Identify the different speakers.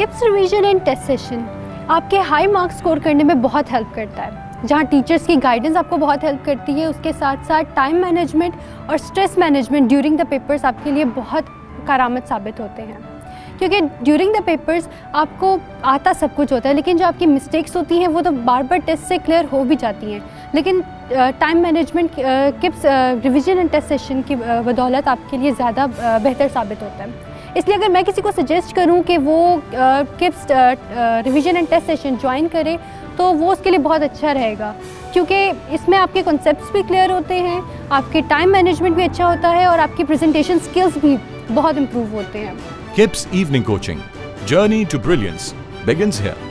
Speaker 1: KIPS revision and test session आपके high marks score करने में बहुत हेल्प करता है। जहाँ टीचर्स की गाइडेंस आपको बहुत हेल्प करती है, उसके साथ साथ टाइम मैनेजमेंट और stress management during the papers आपके लिए बहुत कारामद साबित होते हैं। क्योंकि ड्यूरिंग द पेपर्स आपको आता सब कुछ होता है, लेकिन जो आपकी मिस्टेक्स होती हैं, वो तो बार बार टेस्ट से क्लियर हो भी जाती हैं। लेकिन time management KIPS revision and test session की बदौलत आपके लिए ज़्यादा बेहतर साबित होता है। इसलिए अगर मैं किसी को सजेस्ट करूँ कि वो KIPS revision and test session join करे तो वो उसके लिए बहुत अच्छा रहेगा। क्योंकि इसमें आपके कॉन्सेप्ट भी क्लियर होते हैं, आपके टाइम मैनेजमेंट भी अच्छा होता है और आपकी प्रेजेंटेशन स्किल्स भी बहुत इम्प्रूव होते हैं।
Speaker 2: KIPS evening coaching journey to brilliance begins here.